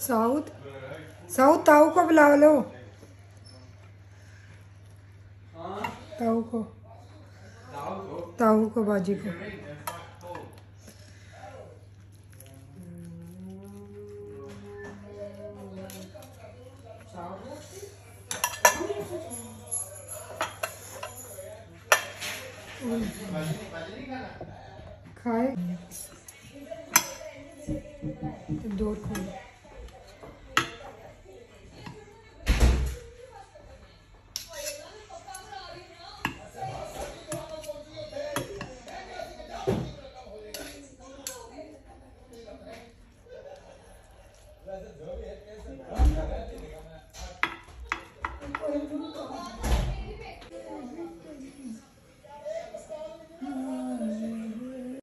South south ताऊ को बुला लो। ताऊ को ताऊ को, बाजी को। खाए। तो डोर खोलो No,